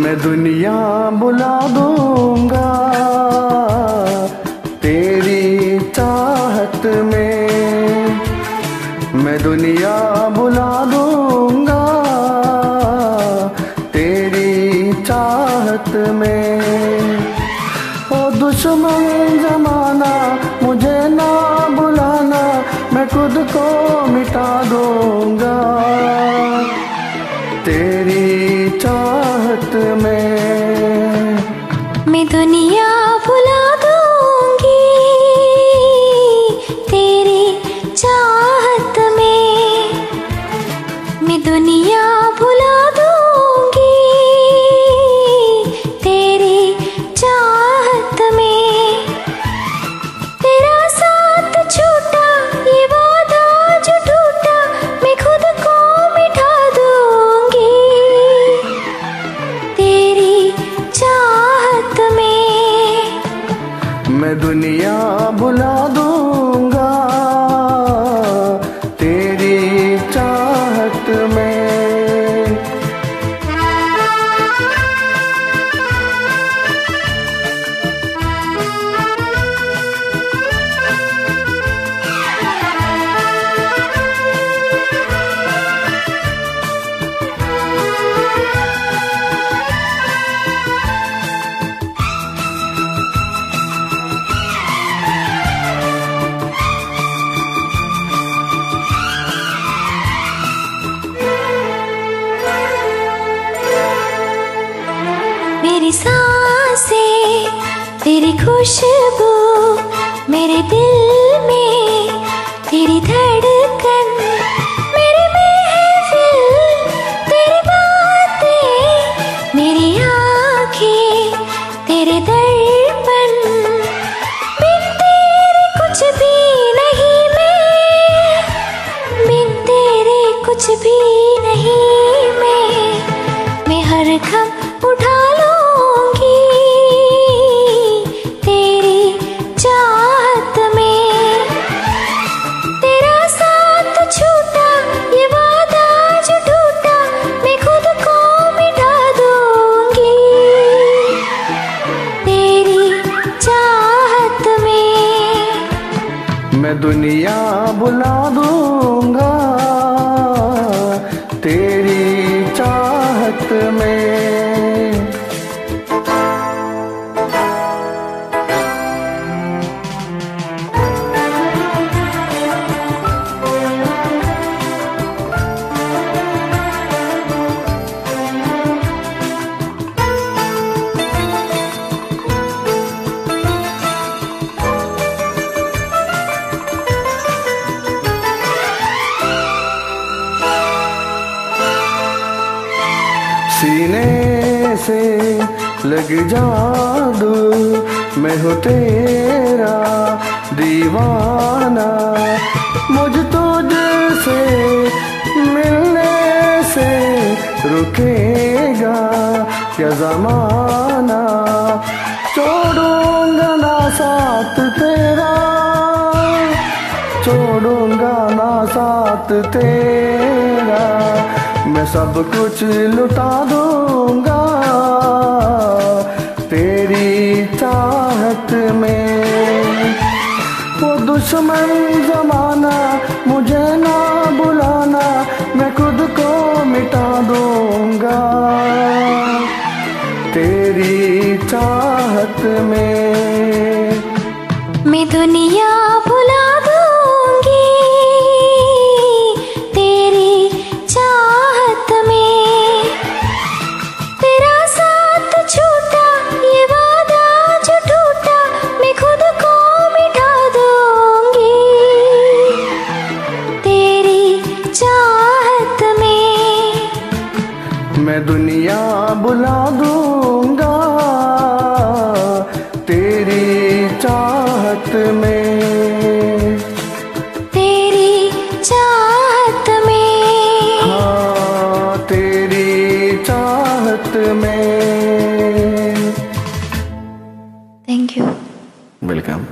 मैं दुनिया बुला दूँगा। मैं दुनिया भुला दूँगी। तेरी चाहत में मैं दुनिया भुला दूँगी दुनिया बुला दूँगा साँसें, तेरी खुशबू मेरे दिल में, तेरी धड़कन मेरी महफिल, तेरी बातें, मेरी आँखें, तेरे दर्पण मैं दुनिया बुला दूँगा तेरी चाहत में सीने से लग जादू, मैं हूँ तेरा दीवाना। मुझ तुझ से मिलने से रुकेगा क्या जमाना? छोड़ूँगा ना साथ तेरा, छोड़ूँगा ना साथ तेरा। मैं सब कुछ लुटा दूँगा। तेरी चाहत में वो दुश्मन जमाना मुझे ना बुलाना, मैं खुद को मिटा दूँगा। तेरी चाहत में मैं दुनिया बुला भुला मैं दुनिया बुला दूँगा। तेरी चाहत में। तेरी चाहत में। हाँ तेरी चाहत में। Thank you welcome